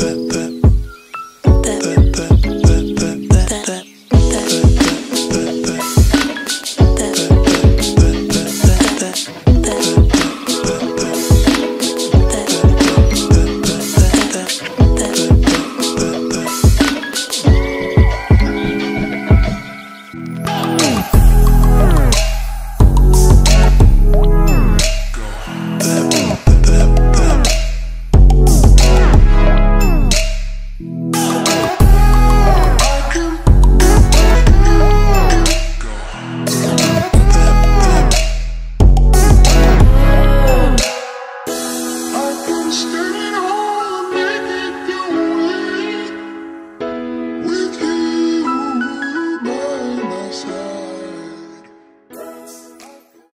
peu, peu. monster.